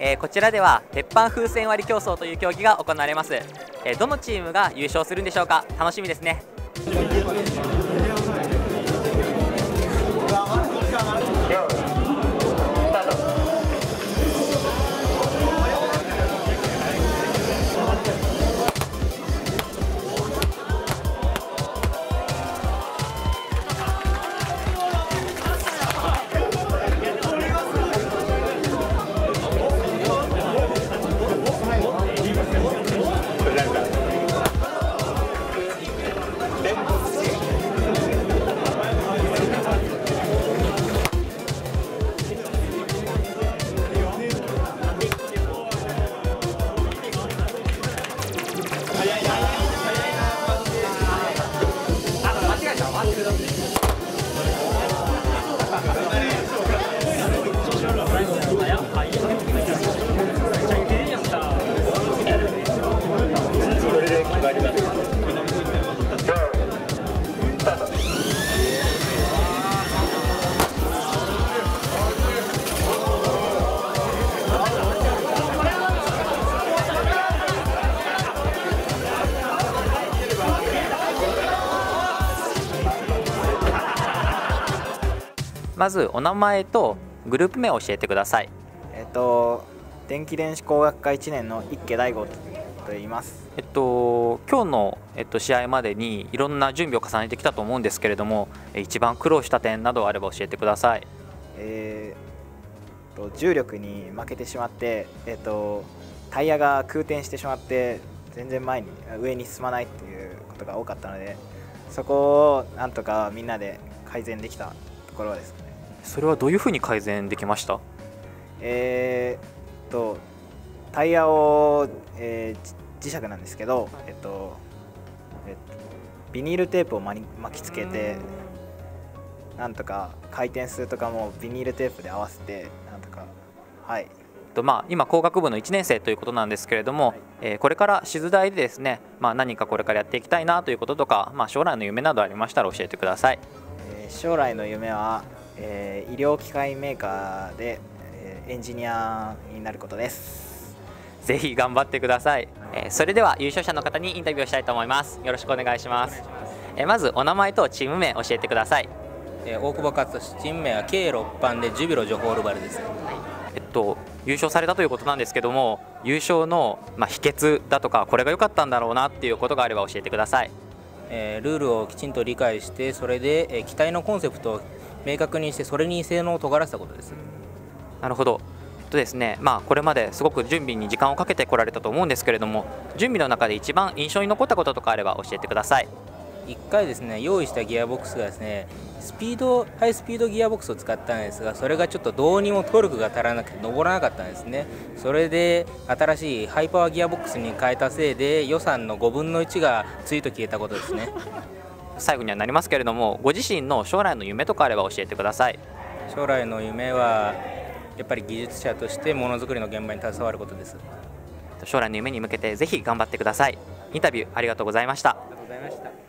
えこちらでは鉄板風船割り競争という競技が行われます、えどのチームが優勝するんでしょうか？楽しみですね。まずお名前とグループ名を教えてください。えっと電気電子工学科1年の一家大吾と言います。えっと今日の、えっと、試合までにいろんな準備を重ねてきたと思うんですけれども一番苦労した点などあれば教えてください。えー、と重力に負けてしまって、えっと、タイヤが空転してしまって全然前に上に進まないっていうことが多かったのでそこをなんとかみんなで改善できたところです。ねそれはどういうふうに改善できました？えー、とタイヤを、えー、磁石なんですけど、えっとえっと、ビニールテープを巻きつけてなんとか回転数とかもビニールテープで合わせてなんとかはい。とまあ、今工学部の1年生ということなんですけれども、はい、えー、これから静大でですね、まあ、何かこれからやっていきたいなということとか、まあ、将来の夢などありましたら教えてください、えー、将来の夢はえー、医療機械メーカーで、えー、エンジニアになることです。ぜひ頑張ってください、えー、それでは優勝者の方にインタビューをしたいと思います。よろしくお願いします。えー、まずお名前とチーム名教えてください、えー、大久保勝チーム名は K6 番でジュビロジョホールバルです、はい、えっと優勝されたということなんですけども優勝の、まあ、秘訣だとかこれが良かったんだろうなっていうことがあれば教えてください。えー、ルールをきちんと理解してそれで、えー、機体のコンセプトを明確にしてそれに性能を尖らせたことです。なるほど。とですねまあ、これまですごく準備に時間をかけてこられたと思うんですけれども準備の中で一番印象に残ったこととかあれば教えてください。1回ですね用意したギアボックスがですねスピードハイスピードギアボックスを使ったんですがそれがちょっとどうにもトルクが足らなくて登らなかったんですね。それで新しいハイパワーギアボックスに変えたせいで予算の5分の1がついと消えたことですね。最後にはなりますけれどもご自身の将来の夢とかあれば教えてください。将来の夢はやっぱり技術者としてものづくりの現場に携わることです。将来の夢に向けてぜひ頑張ってください。インタビューありがとうございました。ありがとうございました